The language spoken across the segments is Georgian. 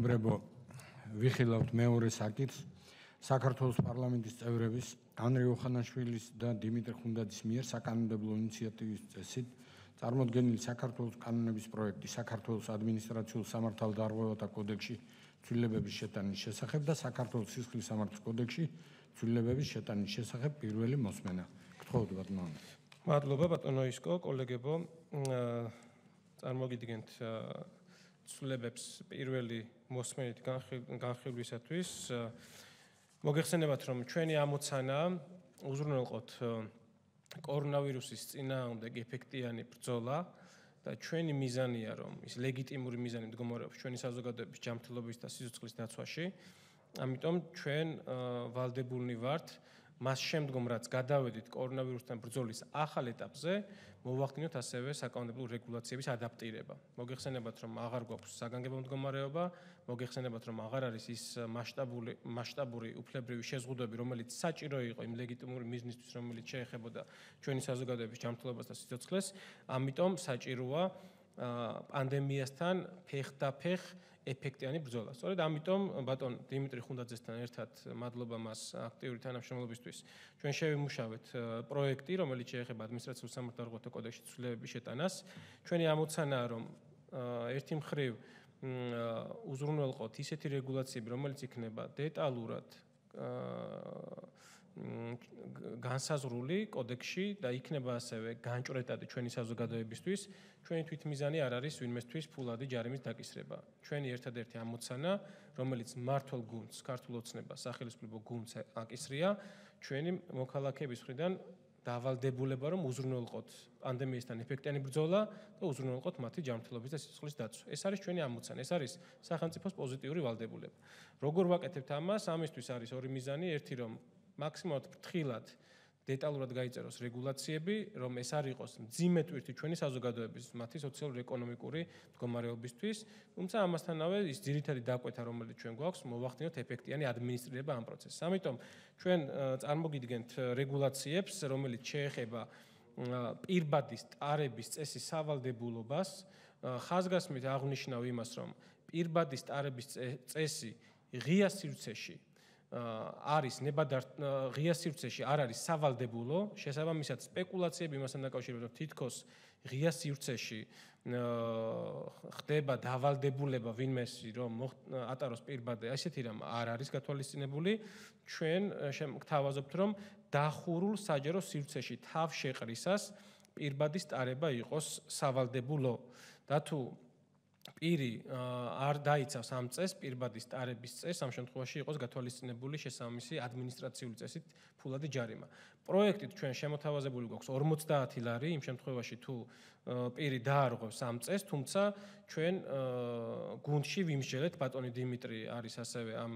ბრებო ვიხილავთ მეორე საკითხს საქართველოს პარლამენტის წევრების ანრი ოხანაშვილის და დიმიტრი ხუნდაძის მიერ საკანონმდებლო ინიციატივის წესით წარმოქმნილი საქართველოს კანონების პროექტი საქართველოს ადმინისტრაციულ სამართალდარღვევათა კოდექსში ცვლილებების შეტანის შესახებ და საქართველოს სისხლის სამართლის კოდექსში ცვლილებების შეტანის შესახებ პირველი მოსმენა. გთხოვთ ბატონო. მადლობა ბატონო ისკო, კოლეგებო. წარმოგიდგენთ ცვლილებებს პირველი მოსმენით განხილვისათვის. მოგეხსენებათ, რომ ჩვენი ამოცანა უზრუნველყოთ კორონავირუსის წინააღმდეგ ეფექტიანი ბრძოლა და ჩვენი მიზანია, რომ ის ლეგიტიმური მიზანი მდგომარეობს ჩვენი საზოგადოების ჯანმრთელობის და სიცოცხლის დაცვაში. ამიტომ ჩვენ ვალდებულნი ვართ მას შემდგომ რაც გადავედით კორონავირუსთან ბრძოლის ახალ ეტაპზე, მოვახდინოთ ასევე საკანონმდებლო რეგულაციების ადაპტირება. მოგეხსენებათ, რომ აღარ გვაქვს საგანგებო მდგომარეობა, მოგეხსენებათ, რომ აღარ არის ის მასშტაბური მასშტაბური უფლებრივი შეზღუდვები, რომელიც საჭირო იყო იმ ლეგიტიმური მიზნისთვის, რომელიც შეეხებოდა ჩვენი საზოგადოების ჯანმრთელობას და სიცოცხლეს. ამიტომ საჭიროა პანდემიასთან ფეხდაფეხ ეფექტიანი ბრძოლა. სწორედ ამიტომ ბატონ დიმიტრი ხუნდაძესთან ერთად მადლობა მას აქტიური თანამშრომლობისთვის. ჩვენ შევიმუშავეთ პროექტი, რომელიც შეეხება ადმინისტრაციულ სამართალდარღვევათა კოდექსში ცვლილებების შეტანას. ჩვენი ამოცანაა, რომ ერთი მხრივ უზრუნველყოთ ისეთი რეგულაციები, რომელიც იქნება დეტალურად განსაზღვრული კოდექსში და იქნება ასევე განჭრეტადი ჩვენი საზოგადოებისთვის. ჩვენი თვითმიზანი არ არის ვინმესთვის ფულადი ჯარიმის დაკისრება. ჩვენი ერთადერთი ამოცანა, რომელიც მართლ გუნდს, ქართულ ოცნებას, სახელმწიფო გუნდს აკისრია, ჩვენი მოქალაქეების მხრიდან დავალდებულება რომ უზრუნველყოთ პანდემიისთან ეფექტიანი ბრძოლა და უზრუნველყოთ მათი ჯანმრთელობის და სიცოცხლის დაცვა. ეს არის ჩვენი ამოცანა, ეს არის სახელმწიფოს პოზიტიური ვალდებულება. როგორ ვაკეთებთ ამას? ამისთვის არის ორი მიზანი, ერთი რომ მაქსიმალურად ფრთხილად დეტალურად გაიწეროს რეგულაციები, რომ ეს არ იყოს მძიმე ტვირთი ჩვენი საზოგადოების, მათი სოციალურ-ეკონომიკური მდგომარეობისთვის, თუმცა ამასთანავე ის ძირითადი დაკვეთა, რომელიც ჩვენ გვაქვს, მოვახდინოთ ეფექტიანი ადმინისტრირება ამ პროცესს. ამიტომ ჩვენ წარმოგიდგენთ რეგულაციებს, რომელიც შეეხება პირბადის ტარების წესის სავალდებულობას, ხაზგასმით აღნიშნავ იმას, რომ პირბადის ტარების წესი ღია სივრცეში არის ნებადარ ღია სივრცეში არ არის სავალდებულო, შესაბამისად სპეკულაციები იმასთან დაკავშირებით, რომ თითქოს ღია სივრცეში ხდება დავალდებულება ვინმესი რომ ატაროს პირბადე, ასეთი რამ არ არის გათვალისწინებული. ჩვენ შევთავაზობთ, რომ დახურულ საჯარო სივრცეში თავშეყრისას პირბადის ტარება იყოს სავალდებულო. და თუ პირი არ დაიცავს ამ წესს, პირბადის ტარების წესს, ამ შემთხვევაში იყოს გათვალისწინებული შესაბამისი ადმინისტრაციული წესით ფულადი ჯარიმა. პროექტით ჩვენ შემოთავაზებული გვაქვს 50 ლარი იმ შემთხვევაში თუ პირი დაარღვევს ამ წესს, თუმცა ჩვენ გუნდში ვიმსჯელეთ ბატონი დიმიტრი არის ასევე ამ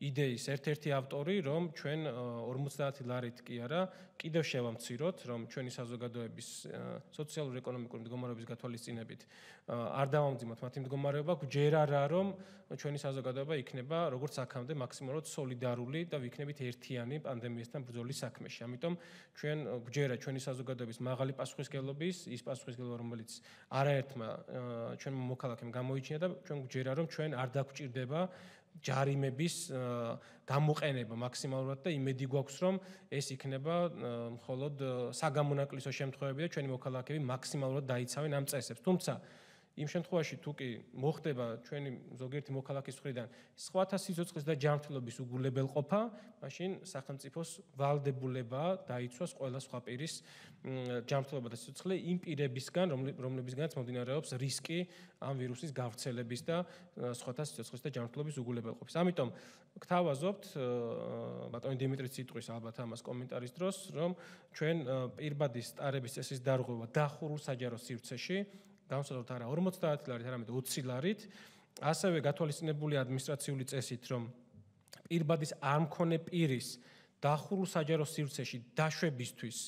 იდეის ერთ-ერთი ავტორი, რომ ჩვენ 50 ლარით კი არა, კიდევ შევამციროთ, რომ ჩვენი საზოგადოების სოციალურ-ეკონომიკური მდგომარეობის გათვალისწინებით არ დავამძიმოთ მათი მდგომარეობა, გვჯერ არა რომ ჩვენი საზოგადოება იქნება როგორც აქამდე მაქსიმალურად სოლიდარული და ვიქნებით ერთიანი პანდემიასთან ბრძოლის საქმეში. ამიტომ ჩვენ გვჯერა ჩვენი საზოგადოების მაღალი პასუხისგებლობის, ის პასუხისგებლობა რომელიც არაერთმა ჩვენმა მოქალაქემ გამოიჩინა და ჩვენ გვჯერა რომ ჩვენ არ დაგვჭირდება ჯარიმების გამოყენება მაქსიმალურად და იმედი გვაქვს რომ ეს იქნება მხოლოდ საგამონაკლისო შემთხვევები და ჩვენი მოქალაქეები მაქსიმალურად დაიცავენ ამ წესებს. თუმცა იმ შემთხვევაში თუ კი მოხდება ჩვენი ზოგიერთი მოქალაქის მხრიდან სხვათა სიცოცხლის და ჯანმრთელობის უგულებელყოფა, მაშინ სახელმწიფოს ვალდებულება დაიცვას ყველა სხვა პირის ჯანმრთელობა და სიცოცხლე იმ პირებისგან, რომლებისგანაც მომდინარეობს რისკი ამ ვირუსის გავრცელების და სხვათა სიცოცხლის და ჯანმრთელობის უგულებელყოფის. ამიტომ გთავაზობთ ბატონი დიმიტრი ციტყვის ალბათ ამას კომენტარის დროს, რომ ჩვენ პირბადის სტარების წესის დარღვევა დახურულ საჯარო სივრცეში განსაზღვროთ არა 50 ლარით, არამედ 20 ლარით. ასევე გათვალისწინებული ადმინისტრაციული წესით, რომ პირბადის არ მქონე პირის დახურულ საჯარო სივრცეში დაშვებისთვის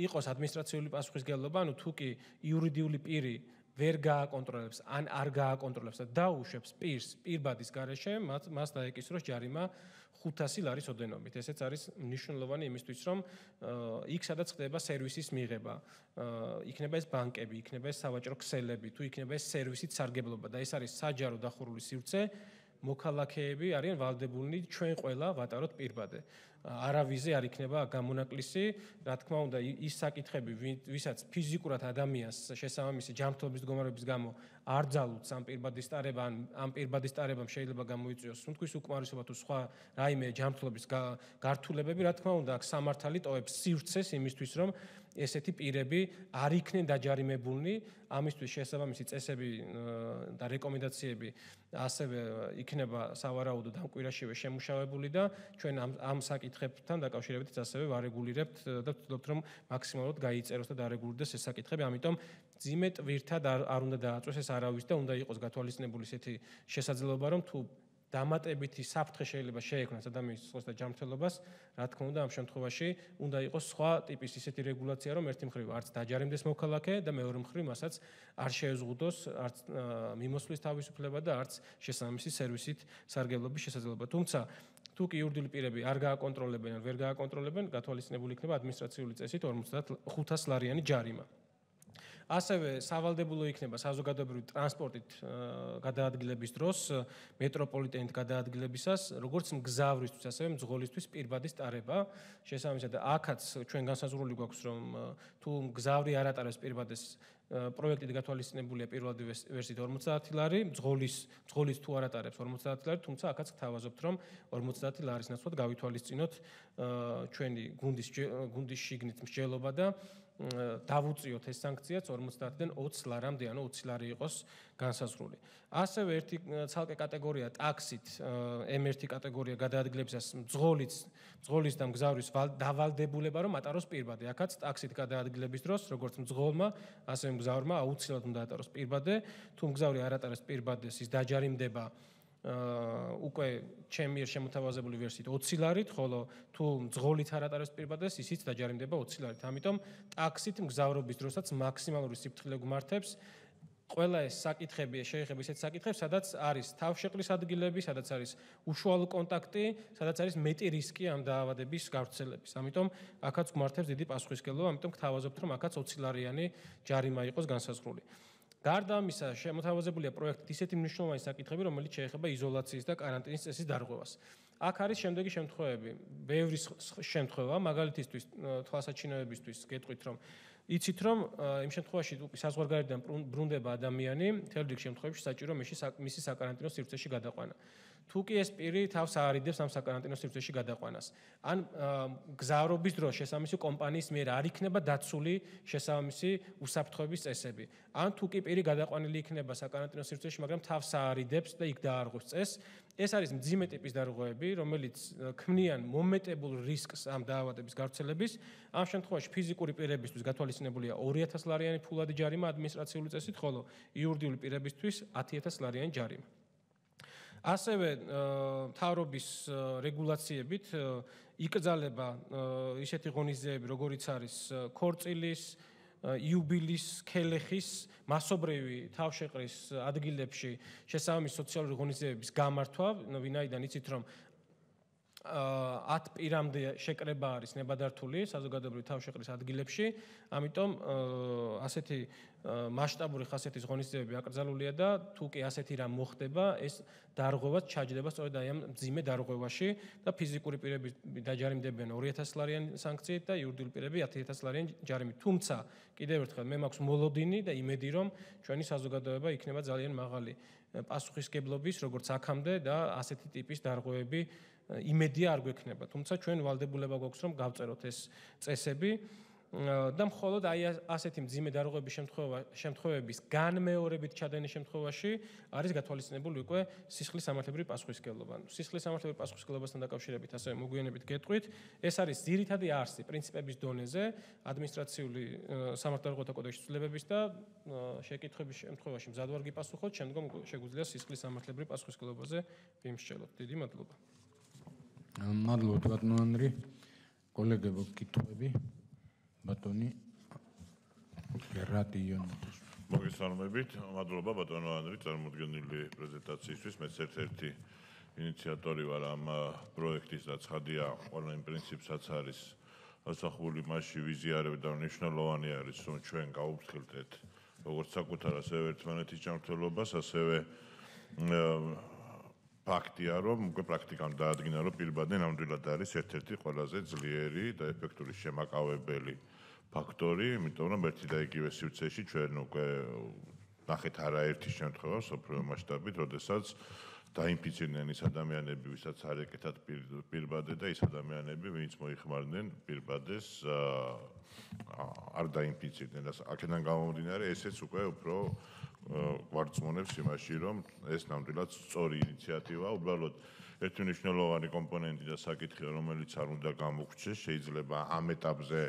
იყოს ადმინისტრაციული პასუხისგებლობა, ანუ თუ კი იურიდიული პირი ვერ გააკონტროლებს ან არ გააკონტროლებს და დაუშვებს პირს პირბადის გარეშე, მას დაეკისროს ჯარიმა 500 ლარის ოდენობით. ესეც არის მნიშვნელოვანი იმისთვის, რომ იქ სადაც ხდება სერვისის მიღება, იქნება ეს ბანკები, იქნება ეს სავაჭრო ქსელები, თუ იქნება ეს სერვისით სარგებლობა და ეს არის საჯარო დახურული სივრცე, მოქალაქეები არიან ვალდებულნი ჩვენ ყველა ვატაროთ პირბადე. არავიზე არ იქნება გამონაკლისი, რა თქმა უნდა, ის საკითხები, ვისაც ფიზიკურად ადამიანს შესაბამისი ჯანმრთელობის მდგომარეობის გამო არ ძალუც ამ პირბადის ტარება ან ამ პირბადის ტარებამ შეიძლება გამოიწვიოს სუნთქვის უკმარისობა თუ სხვა რაიმე ჯანმრთელობის გართულებები, რა თქმა უნდა, აქ სამართალი ტოვებს სივრცეს იმისთვის, რომ ესეთი პირები არ იქნენ დაჯარიმებულნი, ამისთვის შესაბამისი წესები და რეკომენდაციები ასევე იქნება სავარაუდოდ ამ კვირაშივე შემუშავებული და ჩვენ ამ ამ საკითხებთან დაკავშირებით ასევე ვარეგულირებთ და ვთქვით რომ მაქსიმალურად გაიწეროს და დარეგულირდეს ეს საკითხები, ამიტომ ძიმე ტვირთად არ უნდა დააწვეს ეს არავის და უნდა იყოს გათვალისწინებული ესეთი შესაძლებლობა რომ თუ დამატებითი საფრთხე შეიძლება შეექმნას ადამიანის სიცოცხლეს და ჯანმრთელობას, რა თქმა უნდა, ამ შემთხვევაში უნდა იყოს სხვა ტიპის ისეთი რეგულაცია, რომ ერთი მხრივ არც დაჯარიმდეს მოქალაქე და მეორე მხრივ მასაც არ შეეზღუდოს არც მიმოსვლის თავისუფლება და არც შესაბამისი სერვისით სარგებლობის შესაძლებლობა. თუმცა თუ კი იურიდიული პირები არ გააკონტროლებენ, ვერ გააკონტროლებენ, გათვალისწინებული იქნება ადმინისტრაციული წესით 5500 ლარიანი ჯარიმა. ასევე სავალდებულო იქნება საზოგადოებრივი ტრანსპორტით გადაადგილების დროს მეტროპოლიტენით გადაადგილებისას როგორც მგზავრისთვის ასევე მძღოლისთვის პირბადის ტარება. შესაბამისად აქაც ჩვენ განსაზღვრული გვაქვს რომ თუ მგზავრი არ ატარებს პირბადეს პროექტით გათვალისწინებულია პირველადი ვერსიით 50 ლარი, მძღოლის მძღოლის თუ არ ატარებს 50 ლარი, თუმცა აქაც გთავაზობთ რომ 50 ლარის ნაცვლად გავითვალისწინოთ ჩვენი გუნდის გუნდის შიგნით მსჯელობა და დავუწიოთ ეს სანქციაც 50-დან 20 ლარამდე, ანუ 20 ლარი იყოს განსაზღვრული. ასევე ერთი ცალკე კატეგორია ტაქსით, M1 კატეგორია გადაადგილებისას მძღოლიც, მძღოლის და მგზავრის დავალდებულება რომ ატაროს პირბადე. აქაც ტაქსით გადაადგილების დროს, როგორც მძღოლმა, ასევე მგზავრმა აუცილებლად უნდა ატაროს პირბადე. თუ მგზავრი არ ატარებს პირბადეს, ის დაჯარიმდება უკვე ჩემი ერთ შემოთავაზებული ვერსიით 20 ლარით, ხოლო თუ მძღოლით არ ატარებს პირბადეს, ისიც დაჯარიმდება 20 ლარით. ამიტომ ტაქსით მგზავრობის დროსაც მაქსიმალური სიფრთხილე გმართებს. ყველა ეს საკითხები შეიძლება ისეთ საკითხებს, სადაც არის თავშეყრის ადგილები, სადაც არის უშუალო კონტაქტი, სადაც არის მეტი რისკი ამ დაავადების გავრცელების. ამიტომ აქაც გმართებს დიდი პასუხისგებლობა, ამიტომ გთავაზობთ, რომ აქაც 20 ლარიანი ჯარიმა იყოს განსაზღვრული. გარდა ამისა, შემოთავაზებულია პროექტით ისეთი მნიშვნელოვანი საკითხები, რომელიც შეეხება იზოლაციის და კარანტინის წესის დარღვევას. აქ არის შემდეგი შემთხვევები. ბევრი შემთხვევა, მაგალითისთვის, თვალსაჩინოებისთვის, გეტყვით, რომ იცით, რომ იმ შემთხვევაში უკვე საზღვარგარეთიდან ბრუნდება ადამიანი, თელ რიგ შემთხვევებში საჭირო მისი საკარანტინო სივრცეში გადაყვანა. თუ კი ეს პირი თავს აარიდებს ამ საკარანტინო სივრცეში გადაყვანას. ან გზავრობის დროს შესაბამისი კომპანიის მიერ არ იქნება დაცული შესაბამისი უსაფრთხოების წესები. ან თუ კი პირი გადაყვანილი იქნება საკარანტინო სივრცეში, მაგრამ თავს აარიდებს და იქ დაარღვევს წეს, ეს არის მძიმე ტიპის დარღვევები, რომელიც ქმნიან მომეტებულ რისკს ამ დაავადების გავრცელების. ამ შემთხვევაში ფიზიკური პირებისთვის გათვალისწინებულია 2000 ლარიანი ფულადი ჯარიმა ადმინისტრაციული წესით, ხოლო იურიდიული პირებისთვის 10000 ლარიანი ჯარიმა. ასევე თავრობის რეგულაციებით იკრძალება ისეთი ღონისძიებები, როგორიც არის ქორწილის, იუბილის, ქელეხის, მასობრივი თავშეყრის ადგილებში შესაბამის სოციალური ღონისძიებების გამართვა, ვინაიდან იცით რომ 10 პირამდე შეკრება არის ნებადართული საზოგადოებრივი თავშეყრის ადგილებში, ამიტომ ასეთი მასშტაბური ხასიათის ღონისძიებები აკრძალულია და თუ კი ასეთი რამ მოხდება, ეს დარღვევაც ჩაჯდება სწორედ აი ამ ძიმე დარღვევაში და ფიზიკური პირები დაჯარიმდებიან 2000 ლარიან სანქციით და იურიდიული პირები 10000 ლარიან ჯარიმით. თუმცა კიდევ ერთხელ მე მაქვს მოლოდინი და იმედი რომ ჩვენი საზოგადოება იქნება ძალიან მაღალი პასუხისგებლობის როგორც აქამდე და ასეთი ტიპის დარღვევები იმედია არ გვექნება. თუმცა ჩვენ ვალდებულება გვაქვს რომ გავწეროთ ეს წესები და მხოლოდ აი ასეთი მძიმე დარღვევების შემთხვევა შემთხვევების განმეორებით ჩადენის შემთხვევაში არის გათვალისწინებული უკვე სისხლის სამართლებრივი პასუხისმგებლობა. სისხლის სამართლებრივი პასუხისმგებლობასთან დაკავშირებით ასევე მოგვიანებით გეტყვით, ეს არის ძირითადი არსი პრინციპების დონეზე ადმინისტრაციული სამართლებრივი კოდექსის ცვლილებების და შეკითხების შემთხვევაში მზადვარ გიპასუხოთ, შემდგომ შეგვიძლია სისხლის სამართლებრივი პასუხისმგებლობაზე ვიმსჯელოთ. დიდი მადლობა. მადლობა ბატონო ანდრი. კოლეგებო, კითხვები? ბატონი რადიონის მოგესალმებით. მადლობა ბატონო ანდრი წარმოდგენილი პრეზენტაციისთვის. მეც ერთ-ერთი ინიციატორი ვარ ამ პროექტის და ცხადია ყველა იმ პრინციპსაც არის ასახული მასში ვიზიარებ და მნიშვნელოვანი არის რომ ჩვენ გაუფრთხილდეთ როგორც საკუთარ ასევე ერთმანეთის ჯანმრთელობას ასევე ფაქტია რომ უკვე პრაქტიკამ დაადგინა რომ პირბადე ნამდვილად არის ერთ-ერთი ყველაზე ძლიერი და ეფექტური შემაკავებელი ფაქტორი იმიტომ რომ ერთი და იგივე სივრცეში ჩვენ უკვე ნახეთ არაერთი შემთხვევა სოფლიო მასშტაბით, როდესაც დაინფიცირდნენ ის ადამიანები, ვისაც არ ეკეთათ პირბადე და ის ადამიანები, ვინც მოიხმარდნენ პირბადეს, არ დაინფიცირდნენ. და აქედან გამომდინარე, ესეც უკვე უფრო გვარწმუნებს იმაში, რომ ეს ნამდვილად სწორი ინიციატივაა, უბრალოდ ერთი მნიშვნელოვანი კომპონენტი და საკითხი, რომელიც არ უნდა გამოგჩეს, შეიძლება ამ ეტაპზე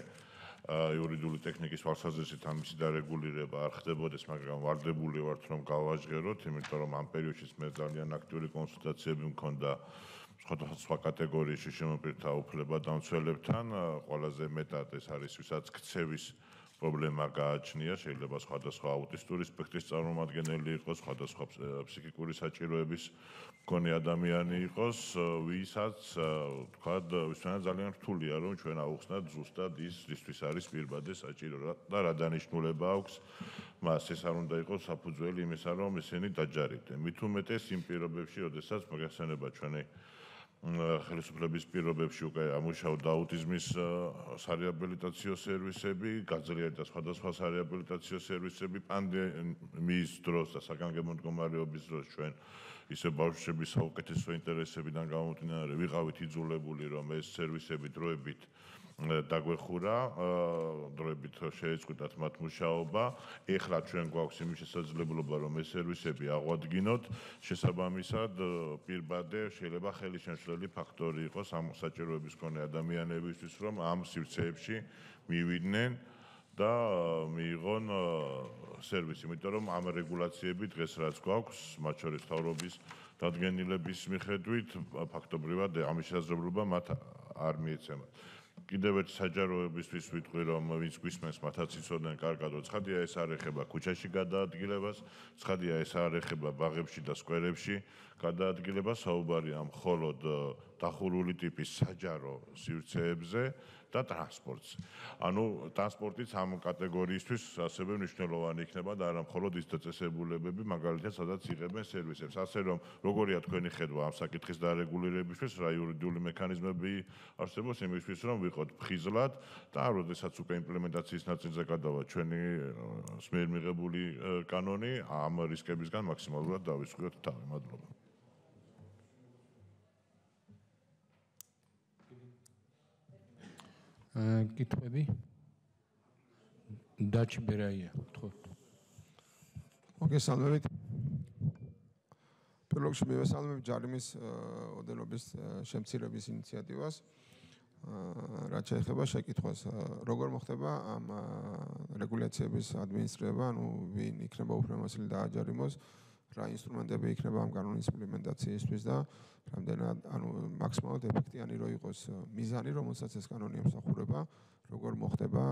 იურიდიული ტექნიკის თვალსაზრისით ამისი დარეგულირება არ ხდებოდეს, მაგრამ ვარდებული ვართ რომ გავაჟღეროთ, იმიტომ რომ ამ პერიოდში მე ძალიან აქტიური კონსულტაციები მქონდა სხვადასხვა სხვა კატეგორიაში შემოპირთა უფლება დამცველებთან, ყველაზე მეტად ეს არის ვისაც ქცევის პრობლემა გააჩნია, შეიძლება სხვადასხვა აუტისტური სპექტრის წარმომადგენელი იყოს, სხვადასხვა ფსიქიკური საჭიროების მქონე ადამიანი იყოს, ვისაც თქვა, ვისთანაც ძალიან რთულია, რომ ჩვენ აუხსნათ ზუსტად ის, ისთვის არის პირბადე საჭირო და რა დანიშნულება აქვს მას ეს არ უნდა იყოს საფუძველი იმისა, რომ ესენი დაჯარებდნენ. მით უმეტეს იმ პირობებში, როდესაც მოგეხსენება ჩვენი ხელისუფლების პირობებში უკვე ამუშავდა აუტიზმის სარეაბილიტაციო სერვისები, გაძლიერდა სხვადასხვა სარეაბილიტაციო სერვისები. პანდემიის დროს და საგანგებო მდგომარეობის დროს ჩვენ ისე ბავშვების საუკეთესო ინტერესებიდან გამომდინარე ვიყავით იძულებული რომ ეს სერვისები დროებით დაგვეხურა დროებით შეეწყვიტათ მათ მუშაობა. ეხლა ჩვენ გვაქვს იმის შესაძლებლობა რომ ეს სერვისები აღვადგინოთ. შესაბამისად პირბადე შეიძლება ხელისშემშლელი ფაქტორი იყოს ამ საჭიროების მქონე ადამიანებისთვის რომ ამ სივრცეებში მივიდნენ და მიიღონ სერვისი, იმიტომ რომ ამ რეგულაციები დღეს რაც გვაქვს, მათ შორის თავრობის დადგენილების მიხედვით, ფაქტობრივად ამის შესაძლებლობა მათ არ მიეცემათ. კიდევ ერთი საჯაროებისთვის ვიტყვი რომ ვინც გვისმენს მათაც იცოდნენ კარგად რომ ცხადია ეს არ ეხება ქუჩაში გადაადგილებას ცხადია ეს არ ეხება ბაღებში და სკვერებში გადაადგილებას. საუბარია მხოლოდ დახურული ტიპის საჯარო სივრცეებზე და ტრანსპორტს. ანუ ტრანსპორტიც ამ კატეგორიისთვის ასევე მნიშვნელოვანი იქნება და არა მხოლოდ ის დაწესებულებები, მაგალითად, სადაც იღებენ სერვისებს. ასე რომ, როგორია თქვენი ხედვა ამ საკითხის დარეგულირებისთვის, რა იურიდიული მექანიზმები არსებობს იმისთვის, რომ ვიყოთ ფხიზლად და როდესაც უკვე იმპლემენტაციის ნაწილზე გადავა ჩვენი სმერ მიღებული კანონი, ამ რისკებისგან მაქსიმალურად დავისხვიოთ თავი. მადლობა. კითხვები? დაჩბერაია, ხო. მოგესალმებით. პირველში მივესალმებ ჯარიმის ოდენობის შემცირების ინიციატივას. რაც შეეხება შეკითხვას, როგორ მოხდება ამ რეგულაციების ადმინისტრირება, ანუ ვინ იქნება უფრემოსილი დააჯარიმოს? რა ინსტრუმენტები იქნება ამ კანონის იმპლემენტაციისთვის და რამდენად ანუ მაქსიმალურად ეფექტიანი რო იყოს მიზანი, რომელსაც ეს კანონი ემსახურება, როგორ მოხდება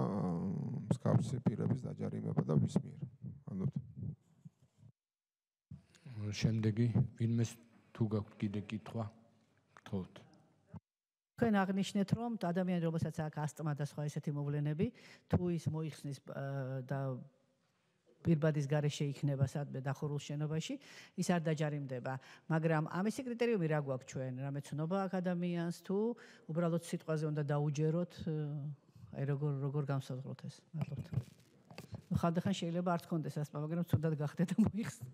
მსგავსი პირების დაჯარიმება და ვის მიერ. ამბობთ. შემდეგი ვინმეს თუ გაქვთ კიდე კითხვა? გთხოვთ. თქვენ აღნიშნეთ, რომ ადამიანი, რომელსაც აქვს ასტმა და სხვა ესეთი მოვლენები, თუ ის მოიხსნის და პირბადის გარეშე იქნება სადმე დახურულ შენობაში, ის არ დაჯარიმდება. მაგრამ ამისი კრიტერიუმი რა გვაქვს ჩვენ? რამე ცნობა აქ ადამიანს თუ უბრალოდ სიტყვაზე უნდა დაუჯეროთ? აი როგორ როგორ განსაზღვროთ ეს? მადლობთ. ნუ ხანდახან შეიძლება არ თქონდეს ასპა, მაგრამ თუნდაც გახდეთ და მოიხსნა.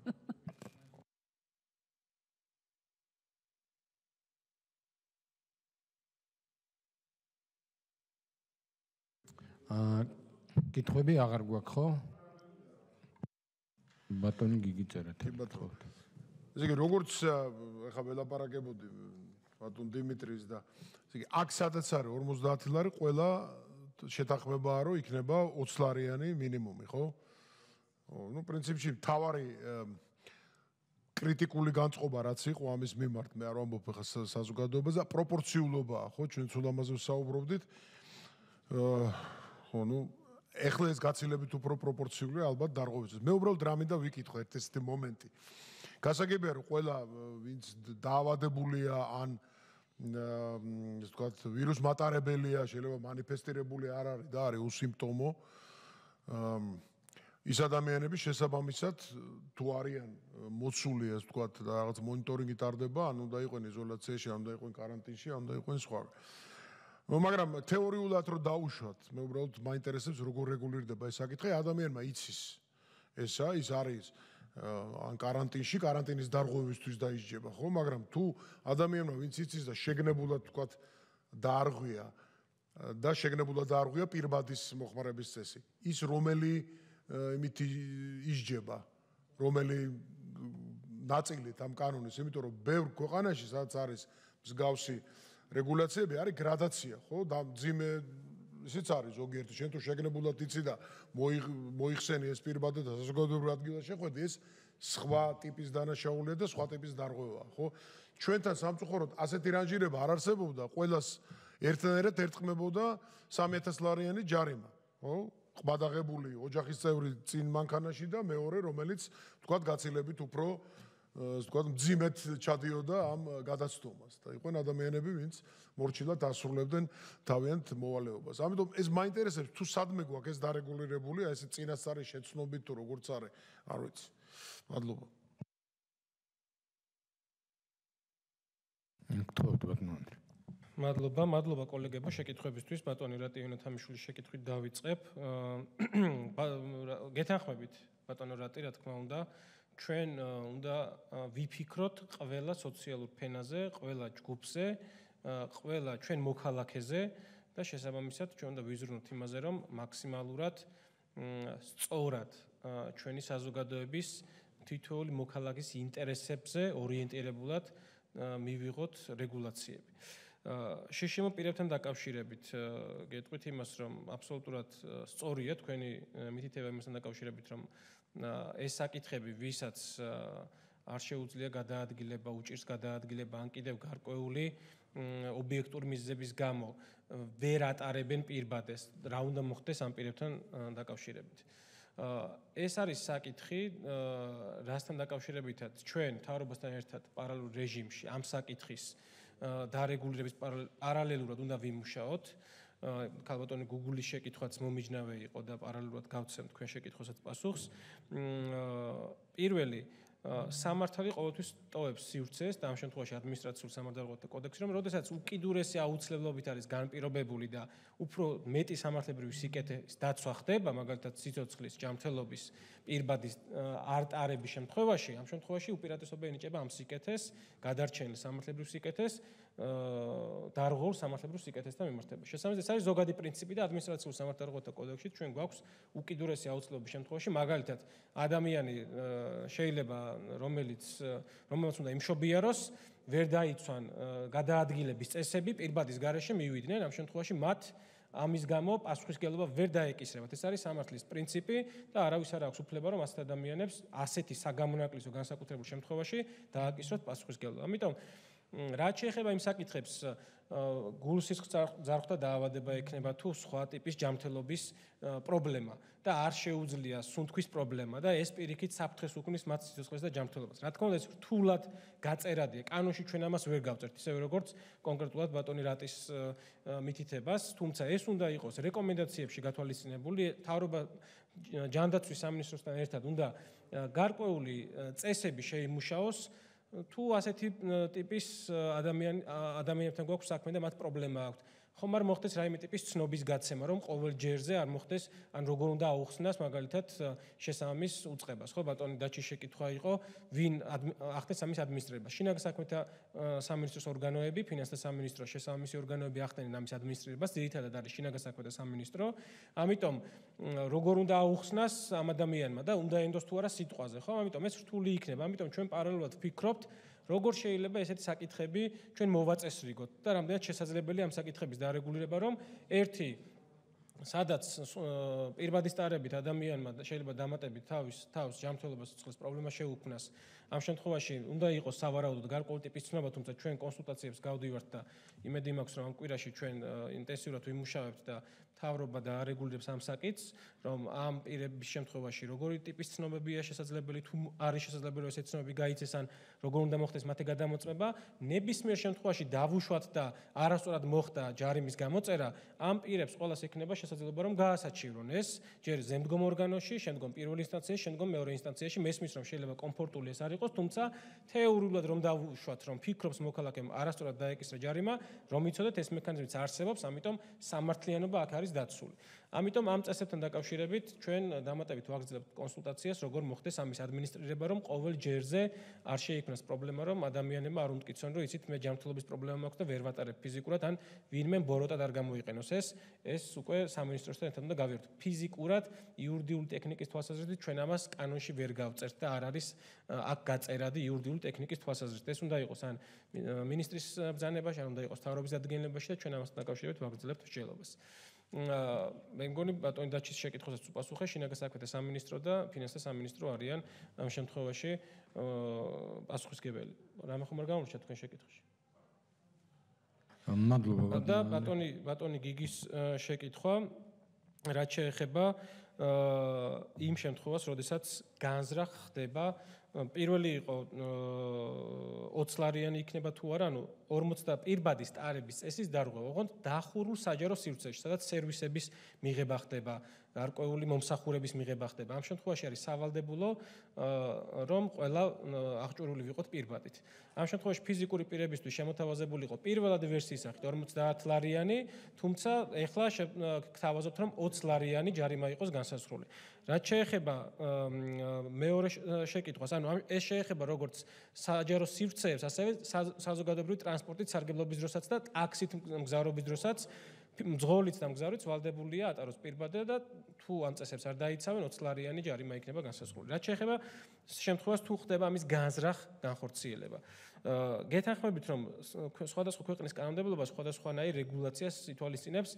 აა კითხები აღარ გვაქვს ხო? ბატონი გიგიწერეთ. კი ბატონო. ესე იგი როგორც ახლა ველაპარაკებოდი ბატონ დიმიტრის და ესე იგი აქ სადაც არის 50 ლარი ყველა შეთანხმებაა რომ იქნება 20 ლარიანი მინიმუმი, ხო? ну, პრინციპში თავარი კრიტიკული განწყობა რაც იყო ამის მიმართ მე არ ვამბობ ახლა საზოგადოებაზე პროპორციულობაა, ხო? ჩვენ სულ ამაზე ვსაუბრობდით. აა ხო, ну, ეხლა ეს გაცილებით უფრო პროპორციულია ალბათ დარღვევის. მე უბრალოდ რამე და ვიკითხო ერთ-ერთი მომენტი. გასაგებია რომ ყველა ვინც დაავადებულია ან ეს ვთქვათ ვირუს მატარებელია, შეიძლება манифестირებული არ არის და არის უსიმპტომო. ის ადამიანები შესაბამისად თუ არიან მოცული ეს ვთქვათ და რაღაც მონიტორინგი ტარდება, ანუ დაიყვნენ იზოლაციაში, ან დაიყვნენ კარანტინში, ან დაიყვნენ სხვა. მაგრამ თეორიულად რომ დაუშვათ, მე უბრალოდ მაინტერესებს როგორ რეგულირდება ეს საკითხი, ადამიანმა იცის. ესა ის არის ან каранტინში, каранტინის დარღვევისთვის დაიჯდება, ხო, მაგრამ თუ ადამიანმა ვინც იცის და შეგნებულად თქვათ დაარღვია და შეგნებულად დაარღვია პირბადის მოხმარების წესი, ის რომელი იმით ისჯება, რომელი ნაწილით ამ კანონის, იმიტომ რომ ბევრ ქვეყანაში სადაც არის მსგავსი აა რეგულაციები, არის გრადაცია, ხო? და ძიმე ისიც არის ზოგიერთი, შენ თუ შეგნებულად იცი და მოიხსენი ეს პირბადე და საზოგადოებრივ ადგილას შეხვედი, ეს სხვა ტიპის დანაშაულია და სხვა ტიპის დარღვევაა, ხო? ჩვენთან სამწუხაროდ ასეთი რანჟირება არ არსებობდა, ყოველას ერთნაირად ერთხმებოდა 3000 ლარიანი ჯარიმა, ხო? ყბადაღებული ოჯახის წევრი წინ მანქანაში და მეორე რომელიც თქვათ გაცილებით უფრო თქვათ მძიმედ ჩადიოდა ამ გადაცდომას და იყვნენ ადამიანები ვინც მორჩილად ასრულებდნენ თავიანთ მოვალეობას. ამიტომ ეს მაინტერესებს თუ სადმე გვაქვს ეს დარეგულირებული, აი ეს წინასწარი შეცნობით თუ როგორც არის, არ ვიცი. მადლობა. თქვენ ბატონო. მადლობა, მადლობა კოლეგებო შეკითხვებისთვის. ბატონი რატიონა თამიშვილის შეკითხვით დავიწყებ. გეთანხმებით ბატონო რატი, რა თქმა უნდა, ჩვენ უნდა ვიფიქროთ ყველა სოციალურ ფენაზე, ყველა ჯგუფზე, ყველა ჩვენ მოქალაქეზე და შესაბამისად ჩვენ უნდა ვიზრუნოთ იმაზე, რომ მაქსიმალურად სწორად ჩვენი საზოგადოების თითოეული მოქალაქის ინტერესებზე ორიენტირებულად მივიღოთ რეგულაციები. შეშემო პირებთან დაკავშირებით გეტყვით იმას, რომ აბსოლუტურად სწორია თქვენი მითითება იმასთან დაკავშირებით, რომ ეს საკითხები, ვისაც არ შეუძლია გადაადგილება, უჭირს გადაადგილება ან კიდევ გარკვეული ობიექტური მიზეზების გამო ვერ ატარებენ პირბადეს, რა უნდა მოხდეს ამ პირებთან დაკავშირებით. ეს არის საკითხი, რასთან დაკავშირებითაც ჩვენ თავრობასთან ერთად პარალელურ რეჟიმში ამ საკითხის დარეგულირების პარალელურად უნდა ვიმუშაოთ. ქალბატონი Google-ის შეკითხვაც მომიჯნავე იყო და პარალელურად გავცემ თქვენ შეკითხვასაც პასუხს. პირველი სამართალი ყოველთვის ტოვებს სივრცეს და ამ შემთხვევაში ადმინისტრაციულ სამართალთა კოდექსი, რომ როდესაც უკიდურესი აუცილებლობით არის განპირობებული და უფრო მეტი სამართლებრივი სიკეთეს დაცვა ხდება, მაგალითად სიცოცხლის ჯანმრთელობის პირბადის არტარების შემთხვევაში, ამ შემთხვევაში უპირატესობა ენიჭება ამ სიკეთეს, გადარჩენილ სამართლებრივ სიკეთეს დარღოულ სამართლებრივ სიკეთესთან მიმართება. შესაბამისად, ეს არის ზოგადი პრინციპი და ადმინისტრაციულ სამართალთა კოდექსში ჩვენ გვაქვს უკიდურესი აუცილებლობის შემთხვევაში, მაგალითად, ადამიანი შეიძლება რომელიც რომელსაც უნდა იმშობიაროს, ვერ დაიცვან გადაადგილების წესები პირბადის გარეშე მივიდნენ, ამ შემთხვევაში მათ ამის გამო პასუხისგებლობა ვერ დაეკისრებათ. ეს არის სამართლის პრინციპი და არავის არ აქვს უფლება რომ ასეთ ადამიანებს ასეთი საგამონაკლისო განსაკუთრებულ შემთხვევაში დააკისროთ პასუხისგებლობა. ამიტომ რაც შეეხება იმ საკითხებს გულსის ძარღვთა დაავადება ექნება თუ სხვა ტიპის ჯანმრთელობის პრობლემა და არ შეუძლია სუნთქვის პრობლემა და ეს პირიქით საფრთხეს უქმნის მათ სიცოცხლეს და ჯანმრთელობას. რა თქმა უნდა, ეს რთულად გაწერადია. კანონში ჩვენ ამას ვერ გავწერთ, ისევე როგორც კონკრეტულად ბატონი რატის მითითებას, თუმცა ეს უნდა იყოს რეკომენდაციებში გათვალისწინებული. თავრობა ჯანდაცვის სამინისტროსთან ერთად უნდა გარკვეული წესები შეიმუშაოს თუ ასეთი ტიპის ადამიან ადამიანებთან გვაქვს საქმე და მათ პრობლემა აქვთ ხომ არ მოხდეს რაიმე ტიპის ცნობის გაცემა, რომ ყოველ ჯერზე არ მოხდეს, ან როგორ უნდა აუხსნას მაგალითად შესაბამის უწყებას, ხო, ბატონი დაჩი შეკითხვა იყო, ვინ ახდენს ამის ადმინისტრირებას. შინაგან საქმეთა სამინისტროს ორგანოები, ფინანსთა სამინისტრო, შესაბამისი ორგანოები ახდენენ ამის ადმინისტრირებას, ძირითადად არის შინაგან საქმეთა სამინისტრო. ამიტომ როგორ უნდა აუხსნას ამ ადამიანმა და უნდა ენდოს თუ არა სიტყვაზე, ხო? ამიტომ ეს რთული იქნება. ამიტომ ჩვენ პარალელურად ვფიქრობთ როგორ შეიძლება ესეთი საკითხები ჩვენ მოვაწესრიგოთ და რამდენად შესაძლებელია ამ საკითხების დარეგულირება, რომ ერთი სადაც პირბადის სტარებით ადამიანმა შეიძლება დამატებით თავის თავს ჯანმრთელობას უცხოს პრობლემა შეუქმნას ამ შემთხვევაში უნდა იყოს სავარაუდოდ გარკვეული ტიპის ცნობა, თუმცა ჩვენ კონსულტაციებს გავდივართ და იმედი მაქვს, რომ ამ კვირაში ჩვენ ინტენსიურად ვიმუშავებთ და თავრობა და არეგულირებს ამ საკითხს, რომ ამ პირების შემთხვევაში როგორი ტიპის ცნობებია შესაძლებელი თუ არის შესაძლებელი ესეთი ცნობები გაიცეს ან როგორ უნდა მოხდეს მათი გადამოწმება, ნებისმიერ შემთხვევაში დავუშვათ და არასწორად მოხდა ჯარიმის გამოწერა, ამ პირებს ყოველას ექნება შესაძლებლობა რომ გაასაჩივრონ ეს. ჯერ ზემდგომ ორგანოში, შემდგომ პირველ ინსტანციაში, შემდგომ მეორე ინსტანციაში. მესმის რომ შეიძლება კომფორტული ეს არ იყოს, თუმცა თეორიულად რომ დავუშვათ რომ ფიქრობს მოქალაქემ არასწორად დაეკისრა ჯარიმა, რომ იცოდეთ ეს მექანიზმიც არსებობს, ამიტომ სამართლიანობა აქ არის დაცული. ამიტომ ამ წესებთან დაკავშირებით ჩვენ დამატებით ვაგრძელებთ კონსულტაციას, როგორ მოხდეს ამის ადმინისტრირება, რომ ყოველ ჯერზე არ შეიქმნას პრობლემა, რომ ადამიანებმა არ უნდკიცონ, რომ იცით მე ჯანმრთელობის პრობლემა მაქვს და ვერ ვატარებ ფიზიკურად, ან ვინმე ბოროტად არ გამოიყენოს ეს, ეს უკვე სამინისტროსთან ერთად უნდა გავიერთოთ. ფიზიკურად, იურიდიული ტექნიკის თვალსაზრისით ჩვენ ამას კანონში ვერ გავწერთ და არ არის აქ გაწერადი იურიდიული ტექნიკის თვალსაზრისით. ეს უნდა იყოს ან მინისტრის ბრძანებაში, ან უნდა იყოს თავრობის დადგენილებაში და ჩვენ ამასთან დაკავშირებით ვაგრძელებთ მსჯელობას. მე მგონი ბატონი დაჩის შეკითხვასაც უპასუხე შინაგან საქმეთა სამინისტრო და ფინანსთა სამინისტრო არიან ამ შემთხვევაში პასუხისგებელი. რამე ხომ არ გამორჩა თქვენ შეკითხვაში? მადლობა. და ბატონი ბატონი გიგის შეკითხვა რაც შეეხება იმ შემთხვევას, როდესაც განზრახ ხდება პირველი იყო 20 ლარიანი იქნება თუ არა, ანუ 40 პირბადის ტარების წესის დარღვევა, ოღონდ დახურულ საჯარო სივრცეში, სადაც სერვისების მიღება ხდება, გარკვეული მომსახურების მიღება ხდება. ამ შემთხვევაში არის სავალდებულო, რომ ყველა აღჭურვილი ვიყოთ პირბადით. ამ შემთხვევაში ფიზიკური პირებისთვის შემოთავაზებული იყო პირველად ვერსიის სახით 50 ლარიანი, თუმცა ეხლა გთავაზობთ, რომ 20 ლარიანი ჯარიმა იყოს განსაზღვრული. რაც შეეხება მეორე შეკითხვას, ანუ ეს შეეხება როგორც საჯარო სივრცეებს, ასევე საზოგადოებრივი ტრანსპორტით სარგებლობის დროსაც და ტაქსით მგზავრობის დროსაც მძღოლიც და მგზავრიც ვალდებულია ატაროს პირბადე და თუ ამ წესებს არ დაიცავენ 20 ლარიანი ჯარიმა იქნება განსაზღვრული. რაც შეეხება შემთხვევას თუ ხდება ამის განზრახ განხორციელება. გეთანხმებით რომ სხვადასხვა ქვეყნის კანონმდებლობა სხვადასხვანაირ რეგულაციას ითვალისწინებს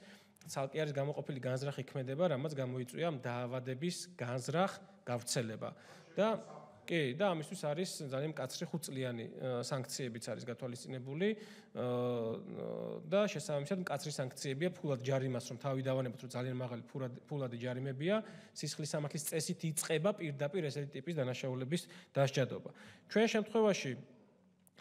ცალკე არის გამოყოფილი განზრახ იქმედება რამაც გამოიწვია დაავადების განზრახ გავრცელება და კი და ამისთვის არის ძალიან მკაცრი ხუთწლიანი სანქციებიც არის გათვალისწინებული და შესაბამისად მკაცრი სანქციებია ფულად ჯარიმას რომ თავი დავანებოთ რომ ძალიან მაღალი ფულადი ჯარიმებია სისხლის სამართლის წესით იწება პირდაპირ ესეთი ტიპის დანაშაულების დასჯადობა ჩვენ შემთხვევაში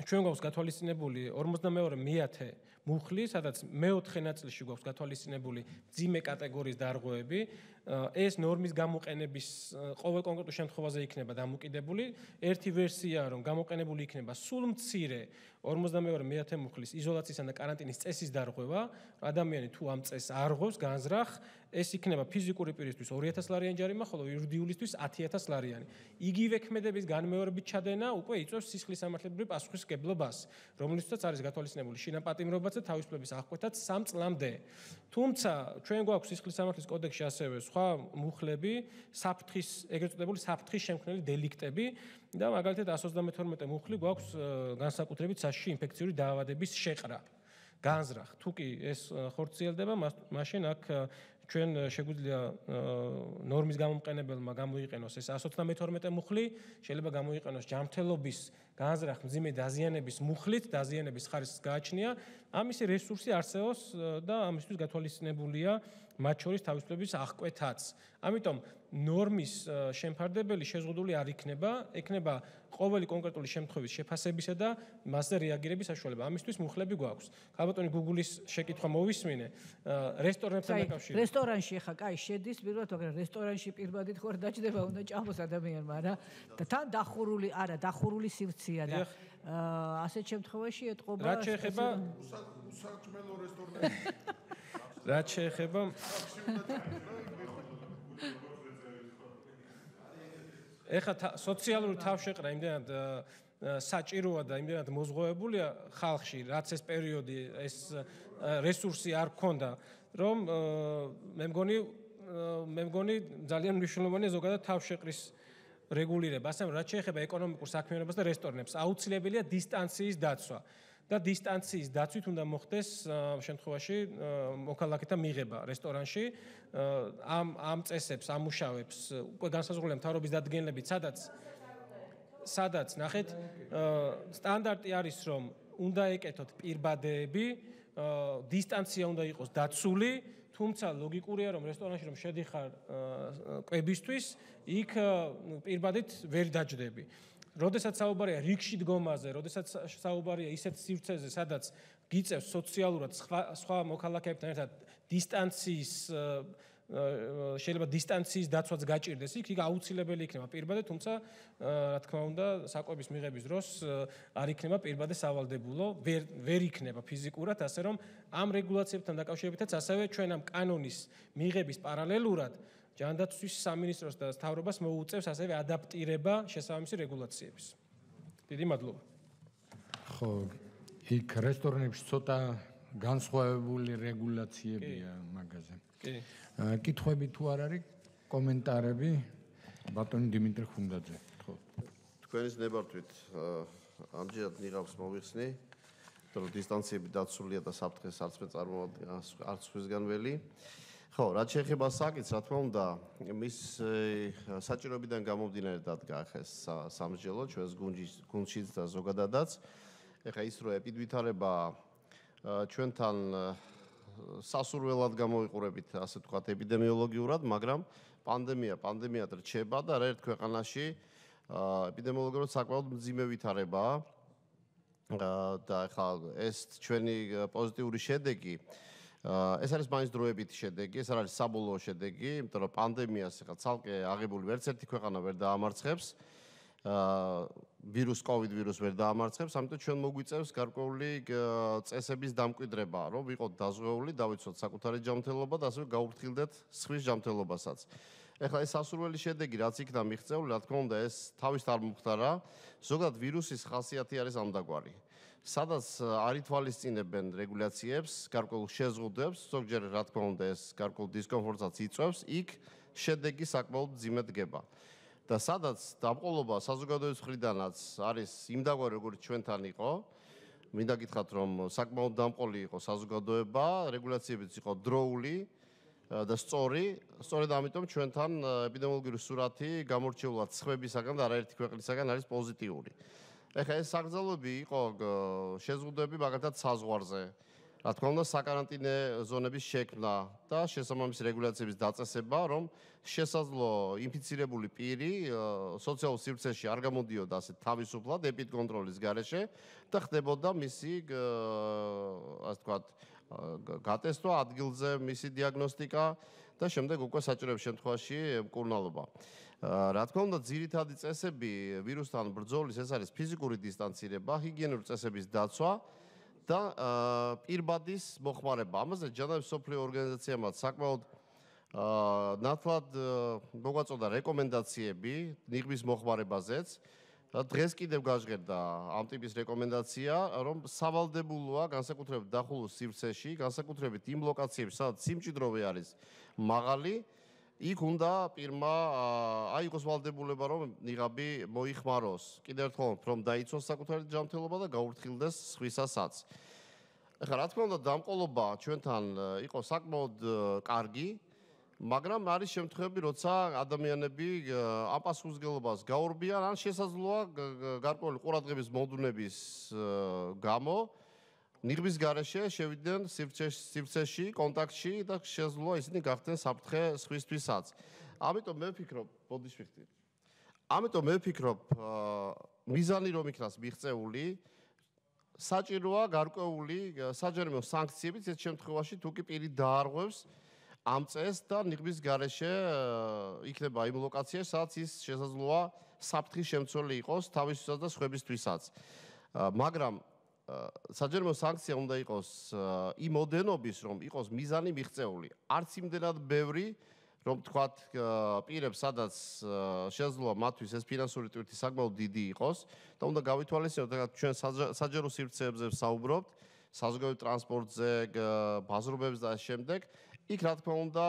ჩვენ გვაქვს გათვალისწინებული 52 მეათე მუხლი, სადაც მეოთხე ნაწილში გვაქვს გათვალისწინებული ძიმე კატეგორიის დარღვევები. ეს ნორმის გამოყენების ყოველ კონკრეტულ შემთხვევაზე იქნება დამოკიდებული. ერთი ვერსია რომ გამოყენებული იქნება სულ მცირე 52 მეათე მუხლის იზოლაციისა და каранტინის წესის დარღვევა, ადამიანი თუ ამ წესს არღვევს, განზრახ, ეს იქნება ფიზიკური პირისთვის 2000 ლარიანი ჯარიმა, ხოლო იურიდიულისთვის 10000 ლარიანი. იგივე ქმედების განმეორებით ჩადენა უკვე იწვევს სისხლის სამართლებრივ პასუხისგებლობას, რომლისთვისაც არის გათვალისწინებული შინაპატიმრობაც და თავისუფლების აღკვეთაც 3 წლამდე. თუმცა ჩვენ გვაქვს სისხლის სამართლის კოდექსში ასევე სხვა მუხლები, საფრთხის, ეგრეთ წოდებული საფრთხის შემქმნელი დელიქტები და მაგალითად 132 მუხლი გვაქვს განსაკუთრებით საშიში ინფექციური დაავადების შეყრა. განზრახ, თუ კი ეს ხორციელდება, მაშინ აქ ჩვენ შეგვიძლია ნორმის გამომყენებელმა გამოიყენოს ეს 132 მუხლი, შეიძლება გამოიყენოს ჯანმრთელობის განზრახ მძიმე დაზიანების მუხლით, დაზიანების ხარისხს გააჩნია, ამისი რესურსი არსებობს და ამისთვის გათვალისწინებულია მათ შორის თავისუფლების აღკვეთაც. ამიტომ ნორმის შემფარდებელი შეზღუდული არ იქნება, ექნება ყოველი კონკრეტული შემთხვევის შეფასებისა და მასზე რეაგირების საშუალება. ამისთვის მუხლები გვაქვს. ხალბატონი გუგულის შეკითხვა მოვისმინე რესტორნებთან დაკავშირებით. რესტორანში ხა, კაი, შედის პირველად, მაგრამ რესტორანში პირბადით ხوار დაჭდება, უნდა ჭამოს ადამიანმა რა. და თან დახურული, არა, დახურული სივრცეა და ასეთ შემთხვევაში ეთყობა რა შეიძლება უსაქმელო რესტორნები რაც შეეხება ეხა სოციალური თავშეყრა იმდენად საჭიროა და იმდენად მოზღვევებულია ხალხში, რაც ეს პერიოდი ეს რესურსი არ ქონდა, რომ მე მგონი მე მგონი ძალიან მნიშვნელოვანია ზოგადად თავშეყრის რეგულირება, ასე რომ რაც შეეხება ეკონომიკურ საქმიანობას და რესტორნებს, აუცილებელია დისტანციის დაცვა. და დისტანციის დაცვით უნდა მოხდეს შემთხვევაში მოქალაქეთა მიღება რესტორანში ამ ამ წესებს ამუშავებს უკვე განსაზღვრულია მთავრობის დადგენილებით სადაც სადაც ნახეთ სტანდარტი არის რომ უნდა ეკეთოთ პირბადეები დისტანცია უნდა იყოს დაცული თუ თუმცა ლოგიკურია რომ რესტორანში რომ შედიხარ კვებისთვის, იქ პირბადით ვერ დაждდები. როდესაც საუბარია რიგში დგომაზე, როდესაც საუბარია ისეთ სივრცეზე, სადაც გიწევს სოციალურად სხვა სხვა მოქალაქეებთან ერთად დისტანციის შეიძლება დისტანციის დაცვაც გაჭირდეს იქ იქ აუცილებელი იქნება. პირბადე თუმცა რა თქმა უნდა საკვების მიღების დროს არ იქნება პირბადე სავალდებულო ვერ ვერ იქნება ფიზიკურად ასე რომ ამ რეგულაციებთან დაკავშირებითაც ასევე ჩვენ ამ კანონის მიღების პარალელურად ჯანდაცვის სამინისტროს და თავრობას მოუწევს ასევე ადაპტირება შესაბამისი რეგულაციების. დიდი მადლობა. ხო იქ რესტორნებში ცოტა განსხვავებული რეგულაციებია მაგაზე. კი. კითხვები თუ არ არის კომენტარები? ბატონი დიმიტრი ხუნდაძე ხო. თქვენის ნებართვით ამჯერად ნიღავს მოვიხსნი რომ დისტანციები დაცულია და საფრთხეს არც მე წარმოადგენს არც ხვისგანველი ხო რაც შეეხება საკითხს რა თქმა უნდა მის საჭიროებიდან გამომდინარე დადგა ახეს სამსჯელო ჩვენს გუნჯის გუნდშიც და ზოგადადაც ეხა ის რო ეპიდვითარება ჩვენთან სასურველად გამოიყურებით, ასე ვთქვათ, ეპიდემიოლოგიურად, მაგრამ პანდემია, პანდემია რჩება და ერთ ქვეყანაში ეპიდემიოლოგიურად საკმაოდ მძიმე ვითარებაა. და ახლა ეს ჩვენი პოზიტიური შედეგი ეს არის მაინც დროებითი შედეგი, ეს არის საბოლოო შედეგი, იმიტომ რომ პანდემიას ახლა ცალკე აღებული ვერც ერთი ქვეყანა ვერ დაამარცხებს. ვირუს COVID ვირუს ვერ დაამარცხებს, ამიტომ ჩვენ მოგვიწევს გარკვეული წესების დამკვიდრება, რომ ვიყოთ დაზღვეული, დავიცოთ საკუთარი ჯანმრთელობა და ასევე გაუფრთხილდეთ სხვის ჯანმრთელობასაც. ეხლა ეს სასურველი შედეგი რაც იქნა მიღწეული, რა თქმა უნდა, ეს თავის არ მომხდარა. ზოგადად ვირუსის ხასიათი არის ამდაგვარი. სადაც არ ითვალისწინებენ რეგულაციებს, გარკვეულ შეზღუდვებს, ზოგჯერ რა თქმა უნდა, ეს გარკვეულ დისკომფორტსაც იწვევს, იქ შედეგი საკმაოდ ძიმედ დგება. და სადაც დამყოლობა საზოგადოების მხრიდანაც არის იმდაგვარი როგორც ჩვენთან იყო მინდა გითხრათ რომ საკმაოდ დამყოლი იყო საზოგადოება რეგულაციებიც იყო დროული და სწორი სწორედ ამიტომ ჩვენთან ეპიდემიოლოგიური სურათი გამორჩეულად ცხებისაგან და არაერთი ქვეყნისაგან არის პოზიტიური ეხლა ეს საგზავნები იყო შეზღუდვები მაგათაც საზღვარზე რა თქმა უნდა საკარანტინე ზონების შექმნა და შესაბამისი რეგულაციების დაწესება, რომ შესაძლო ინფიცირებული პირი სოციალურ სივრცეში არ გამოდიოდა ასე თავისუფლად ეპიდკონტროლის გარეშე და ხდებოდა მისი ასე ვთქვათ გატესტვა ადგილზე მისი დიაგნოსტიკა და შემდეგ უკვე საჭიროების შემთხვევაში მკურნალობა. რა თქმა უნდა, ძირითადი წესები ვირუსთან ბრძოლის ეს არის ფიზიკური დისტანცირება, ჰიგიენური წესების დაცვა და პირბადის მოხმარება. ამაზე ჯანაების სოფლიო ორგანიზაციამაც საკმაოდ აა ნათლად მოგვაწოდა რეკომენდაციები ნიღბის მოხმარებაზეც. დღეს კიდევ გაჟღერდა ამ ტიპის რეკომენდაცია, რომ სავალდებულოა განსაკუთრებით დახულულ სივრცეში, განსაკუთრებით იმ ლოკაციებში, სადაც სიმჭიდროვე არის მაღალი, იქ უნდა პირმა აიღოს ვალდებულება რომ ნიღაბი მოიხმაროს. კიდევ ერთხელ რომ დაიცვას საკუთარი ჯანმრთელობა და გაურთხილდეს სხვისასაც. ახლა რა თქმა უნდა დამყოლობა ჩვენთან იყო საკმაოდ კარგი, მაგრამ არის შემთხვევები, როცა ადამიანები აპასუხისგებლობას გაურბიან, ან შესაძლოა გარკვეული ყურადღების მოდუნების გამო ნიღბის garaშე შევიდნენ სივრცეში, კონტაქტში და შესაძლოა ისინი გახდნენ საფრთხე სხვისთვისაც. ამიტომ მე ვფიქრობ, ბოდიშ ვიხდი. ამიტომ მე ვფიქრობ, მიზანი რომ იქნას მიღწეული, საჭიროა გარკვეული საჯარიმო სანქციები ეს შემთხვევაში თუ კი პირი დაარღვევს ამ წეს და ნიღბის garaშე იქნება იმ ლოკაციაში, სადაც ის შესაძლოა საფრთხის შემცველი იყოს თავისთვისაც და სხვებისთვისაც. მაგრამ საჯერმო სანქცია უნდა იყოს იმ ოდენობის, რომ იყოს მიზანი მიღწეული. არც იმდენად ბევრი, რომ თქვათ პირებს, სადაც შესაძლოა მათთვის ეს ფინანსური ტვირთი საკმაოდ დიდი იყოს და უნდა გავითვალისწინოთ, რა ჩვენ საჯერო სივრცეებზე საუბრობთ, საზოგადოებრივ ტრანსპორტზე, ბაზრობებზე და შემდეგ. იქ რა თქმა უნდა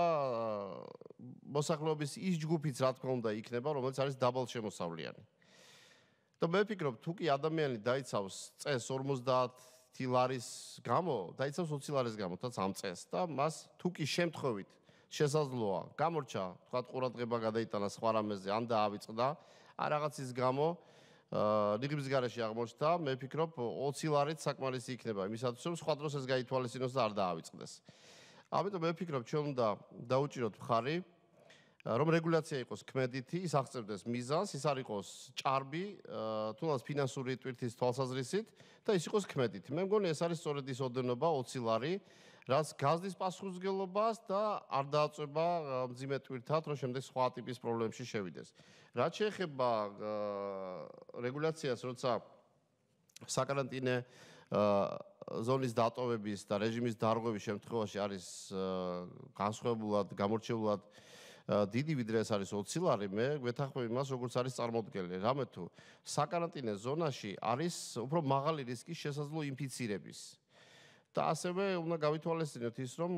მოსახლეობის ის ჯგუფიც რა თქმა უნდა იქნება, რომელიც არის დაბალშემოსავლიანი. და მე ვფიქრობ, თუ კი ადამიანი დაიცავს წეს 50 ლარის გამო, დაიცავს 20 ლარის გამო, თაც ამ წეს და მას თუ კი შემთხვევით შესაძლოა გამორჩა, თქვა ყურადღება გადაიტანა სხვა რამეზე, ან დაავიწყდა, ან რაღაცის გამო აა ნიღბის garaში აღმოჩნდა, მე ვფიქრობ 20 ლარით საკმარისი იქნება იმისათვის, რომ სხვა დროს ეს გაითვალისწინოს და არ დაავიწყდეს. ამიტომ მე ვფიქრობ, ჩვენ უნდა დაუჭიროთ მხარი, რომ რეგულაცია იყოს ქმედითი, ის აღწევდეს მიზანს, ის არ იყოს ჭარბი, თუნდაც ფინანსური ტვირთის თვალსაზრისით და ის იყოს ქმედითი. მე მგონი ეს არის სწორედ ის ოდენობა 20 ლარი, რაც გაზის პასუხისგებლობას და არ დააწובה მძიმე ტვირთად, რომ შემდეგ სხვა ტიპის პრობლემებში შევიდეს. რაც შეეხება რეგულაციას, როცა საკარანტინე ზონის დატოვების და რეჟიმის დარღვევის შემთხვევაში არის განსხვავებულად გამორჩეულად დიდი ვიდრე ეს არის 20 ლარი, მე გვეთახმები მას როგორც არის წარმოდგენილი. რამე თუ საკარანტინე ზონაში არის უფრო მაღალი რისკის შესაძლო ინფიცირების. და ასევე უნდა გავითვალისწინოთ ის, რომ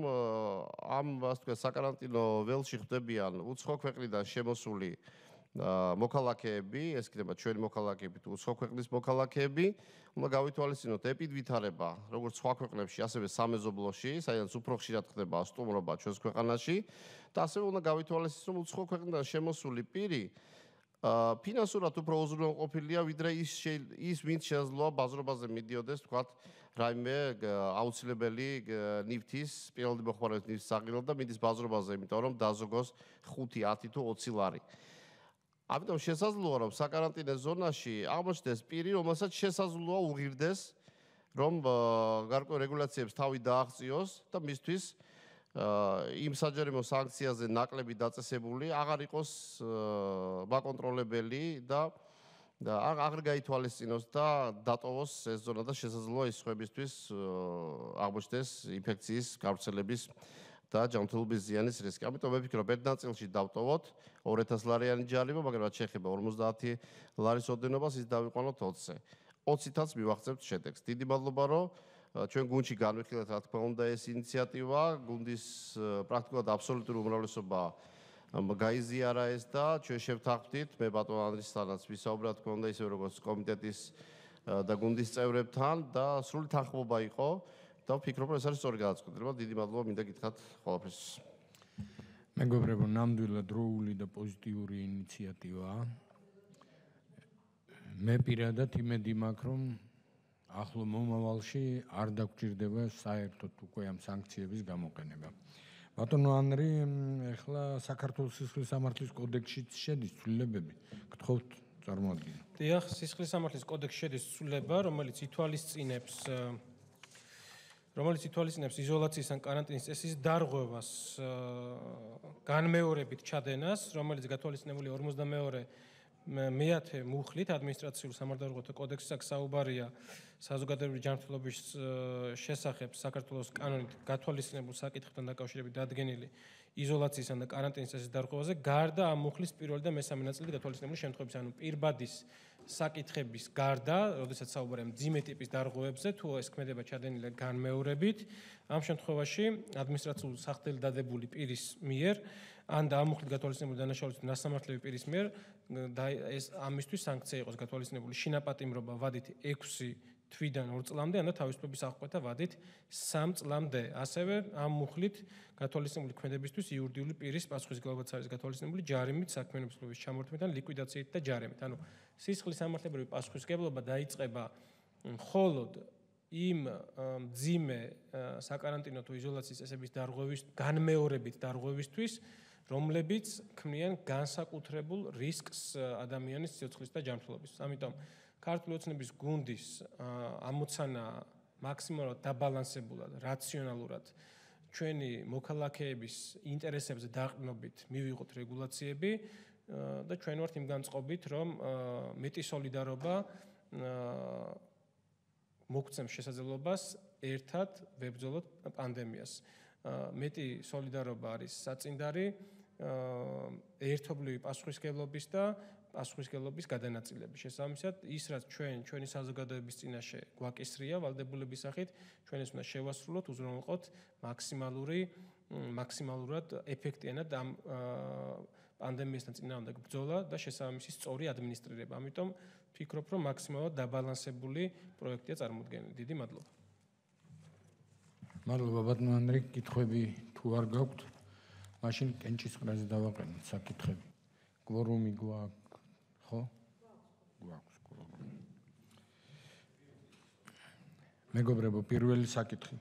ამ ასე ვთქვათ საკარანტინო ველში ხდებიან უცხო ქვეყნიდან შემოსული მოქალაქეები, ეს იქნება ჩვენი მოქალაქეები თუ სხვა ქვეყნის მოქალაქეები, უნდა გავითვალისწინოთ ეპიდვითარება, როგორც სხვა ქვეყნებში, ასევე სამეზობლოში, საერთოდ უფრო ხშირად ხდება სტუმრობა ჩვენს ქვეყანაში და ასევე უნდა გავითვალისწინოთ, რომ სხვა ქვეყნიდან შემოსული პირი. ა ფინანსურად უფრო უზრუნველყოფილია ვიდრე ის ის ვინც შეძლოა ბაზრობაზე მიდიოდეს თქვათ რაიმე აუცილებელი ნიფთის პირველი მოხმარების ნიფთის საღირლად და მიდის ბაზრობაზე იმიტომ რომ დაზოგოს 5 10 თუ 20 ლარი ამიტომ შესაძლოა რომ საკარანტინე ზონაში აღმოჩნდეს პირი, რომელსაც შესაძლოა უღირდეს რომ გარკვეულ რეგულაციებს თავი დააღწიოს და მისთვის იმ საჯარიმო სანქციაზე ნაკლები დაწესებული აღარ იყოს ბაკონტროლებელი და და აღარ გაითვალისწინოს და დატოვოს ეს ზონა და შესაძლოა ის ხებისთვის აღმოჩნდეს ინფექციის გავრცელების და ჯანმრთელობის ზიანის რისკი. ამიტომ მე ვფიქრობ, ერთ ნაწილში დავტოვოთ 2000 ლარიანი ჯარიმა, მაგრამ რაც შეეხება 50 ლარის ოდენობას, ის დავიყვანოთ 20-ზე. 20-ით მივახცევთ შედეგს. დიდი მადლობა, რომ ჩვენ გუნდში განვიხილეთ, რა თქმა უნდა, ეს ინიციატივა, გუნდის პრაქტიკულად აბსოლუტური უმრავლესობა გაიზიარა ეს და ჩვენ შევთანხმდით მე ბატონ ანდრისთანაც ვისაუბრა, თქმა უნდა, ისე როგორც კომიტეტის და გუნდის წევრებთან და სრული თანხმობა იყო. და ვფიქრობ, რომ ეს არის სწორი გადაწყვეტილება. დიდი მადლობა მინდა გითხრათ ყველაფერს. მეგობრებო, ნამდვილად დროული და პოზიტიური ინიციატივაა. მე პირადად იმედი მაქვს, რომ ახლო მომავალში არ დაგჭირდება საერთოდ უკვე ამ სანქციების გამოყენება. ბატონო ანრი, ეხლა საქართველოს სისხლის სამართლის კოდექსში შედის ცვლილებები. გთხოვთ წარმოადგინო. დიახ, სისხლის სამართლის კოდექსში შედის ცვლილება, რომელიც ითვალისწინებს რომელიც ითვალისწინებს იზოლაციის ან კარანტინის წესის დარღვევას განმეორებით ჩადენას, რომელიც გათვალისწინებული 52 მეათე მუხლით ადმინისტრაციულ სამართალდარღვევათა კოდექსის აქ საუბარია. საზოგადოებრივი ჯანმრთელობის შესახებ საქართველოს კანონით გათვალისწინებულ საკითხთან დაკავშირებით დადგენილი იზოლაციისა და კარანტინის წესის დარღვევაზე გარდა ამ მუხლის პირველი და მესამე ნაწილი გათვალისწინებული შემთხვევების ანუ პირბადის საკითხების გარდა, როდესაც საუბარია მძიმე ტიპის დარღვევებზე, თუ ეს ქმედება ჩადენილი განმეორებით, ამ შემთხვევაში ადმინისტრაციულ სახელი დადებული პირის მიერ ან და ამუხლით გათვალისწინებული დანაშაულის ნასამართლები პირის მიერ ეს ამისთვის სანქცია იყოს გათვალისწინებული შინაპატიმრობა ვადით 6 თვიდან 2 წლამდე ან და თავისუფლების აღკვეთა ვადით 3 წლამდე. ასევე ამ მუხლით გათვალისწინებული ქმედებისთვის იურიდიული პირის პასუხისგებლობაც არის გათვალისწინებული ჯარიმით, საქმიანობის ჩამორთმით ან ლიკვიდაციით და ჯარიმით. ანუ სისხლის სამართლებრივი პასუხისგებლობა დაიწყება მხოლოდ იმ ძიმე საკარანტინო თუ იზოლაციის წესების დარღვევის განმეორებით დარღვევისთვის რომლებიც ქმნიან განსაკუთრებულ რისკს ადამიანის სიცოცხლის და ჯანმრთელობის. ამიტომ ქართული ოცნების გუნდის ამოცანა მაქსიმალურად დაბალანსებულად, რაციონალურად ჩვენი მოქალაქეების ინტერესებზე დაყრდნობით მივიღოთ რეგულაციები და ჩვენ ვართ იმ განწყობით, რომ მეტი солиდარობა მოგცემს შესაძლებლობას ერთად ვებრძოლოთ პანდემიას. მეტი солиდარობა არის საწინდარი ერთობლივი პასუხისგებლობის და პასუხისგებლობის გადანაწილების. შესაბამისად, ის რაც ჩვენ ჩვენი საზოგადოების წინაშე გვაკისრია ვალდებულების სახით, ჩვენ ეს უნდა შევასრულოთ, უზრუნველყოთ მაქსიმალური მაქსიმალურად ეფექტიანად ამ აა პანდემიასთან წინააღმდეგ ბრძოლა და შესაბამისი სწორი ადმინისტრირება. ამიტომ ფიქრობ, რომ მაქსიმალურად დაბალანსებული პროექტია წარმოქმნილი. დიდი მადლობა. მადლობა ბატონო ანდრე, კითხვები თუ არ გაქვთ, მაშინ კენჭის ყრაზე დავაყენოთ საკითხები. კვორუმი გვაქვს ხო? გვაქვს კვორუმი. მეგობრებო, პირველი საკითხი.